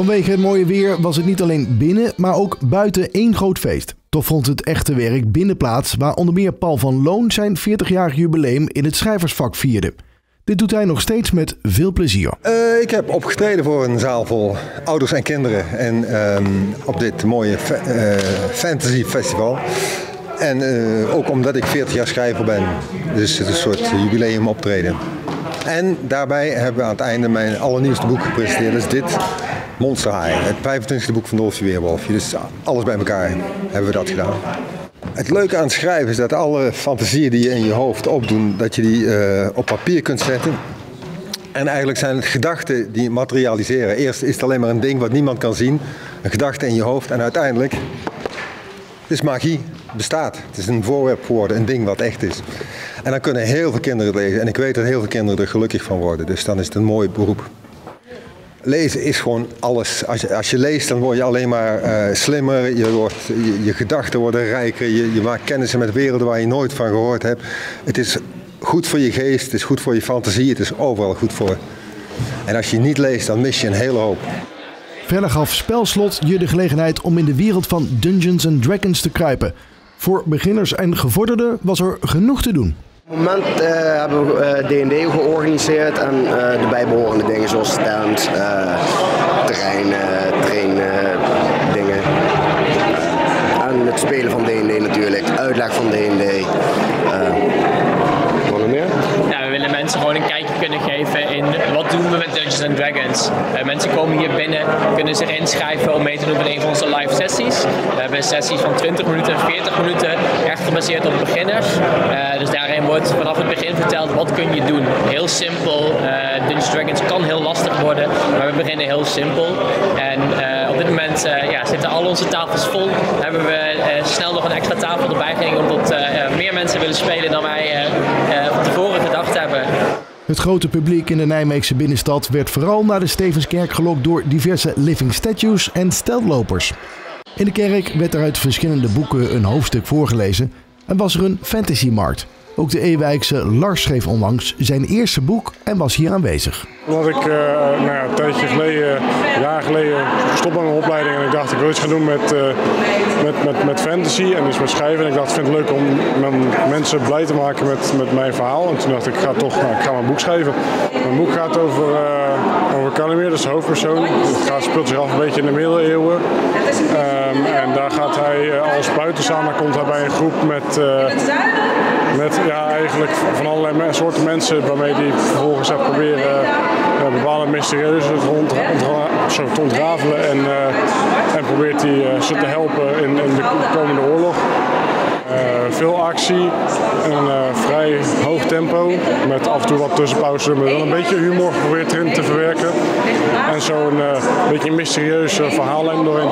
Vanwege het mooie weer was het niet alleen binnen, maar ook buiten één groot feest. Toch vond het echte werk binnen plaats, waar onder meer Paul van Loon zijn 40-jarig jubileum in het schrijversvak vierde. Dit doet hij nog steeds met veel plezier. Uh, ik heb opgetreden voor een zaal vol ouders en kinderen en, um, op dit mooie uh, fantasy festival. En uh, ook omdat ik 40 jaar schrijver ben, dus het is een soort jubileum optreden. En daarbij hebben we aan het einde mijn allernieuwste boek gepresenteerd. Dus dit Monster High, het 25e boek van Dolphy Weerwolfje. Dus alles bij elkaar hebben we dat gedaan. Het leuke aan het schrijven is dat alle fantasieën die je in je hoofd opdoen, dat je die uh, op papier kunt zetten. En eigenlijk zijn het gedachten die materialiseren. Eerst is het alleen maar een ding wat niemand kan zien, een gedachte in je hoofd. En uiteindelijk is magie, bestaat. Het is een voorwerp geworden, een ding wat echt is. En dan kunnen heel veel kinderen het lezen. En ik weet dat heel veel kinderen er gelukkig van worden. Dus dan is het een mooi beroep. Lezen is gewoon alles. Als je, als je leest, dan word je alleen maar uh, slimmer. Je, wordt, je, gedachten worden rijker. Je, je maakt kennis met werelden waar je nooit van gehoord hebt. Het is goed voor je geest, het is goed voor je fantasie. Het is overal goed voor. En als je niet leest, dan mis je een hele hoop. Verder gaf Spelslot je de gelegenheid om in de wereld van Dungeons Dragons te kruipen. Voor beginners en gevorderden was er genoeg te doen. Op het moment uh, hebben we D&D uh, georganiseerd en uh, de bijbehorende dingen zoals stand, terrein, train dingen. en het spelen van D&D natuurlijk, uitleg van D&D. wat nog meer? Mensen gewoon een kijkje kunnen geven in wat doen we met Dungeons and Dragons. mensen komen hier binnen, kunnen zich inschrijven om mee te doen met een van onze live sessies. We hebben sessies van 20 minuten en 40 minuten, echt gebaseerd op beginners. dus daarin wordt vanaf het begin verteld wat kun je doen. Heel simpel. Uh, Dungeons Dragons kan heel lastig worden, maar we beginnen heel simpel. En uh, op dit moment uh, ja, zitten al onze tafels vol. Hebben we snel nog een extra tafel erbij gekregen omdat meer mensen willen spelen dan wij hebben. Het grote publiek in de Nijmeegse binnenstad werd vooral naar de Stevenskerk gelokt door diverse living statues en steltlopers. In de kerk werd er uit verschillende boeken een hoofdstuk voorgelezen en was er een fantasymarkt. Ook de Ewijkse Lars schreef onlangs zijn eerste boek en was hier aanwezig. Omdat ik uh, nou een tijdje geleden, een jaar geleden, stop met mijn opleiding en ik dacht ik wil iets gaan doen met, uh, met, met, met fantasy en dus met schrijven. En ik dacht ik vind het leuk om mensen blij te maken met, met mijn verhaal. En toen dacht ik, ik ga toch nou, ik ga mijn boek schrijven. Mijn boek gaat over, uh, over Calimir, dat is de hoofdpersoon. Het gaat, speelt zich af een beetje in de middeleeuwen. Um, en daar gaat hij als buiten samen, komt hij bij een groep met, met ja, eigenlijk van allerlei soorten mensen waarmee hij vervolgens gaat proberen bepaalde mysterieuze te, te ontrafelen en, uh, en probeert hij uh, ze te helpen in, in de komende oorlog. Uh, veel actie en een vrij hoog tempo met af en toe wat tussenpauzen, maar wel een beetje humor probeert erin te verwerken. En zo'n beetje een mysterieuze verhaallijn doorheen.